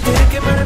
tiene que marcar.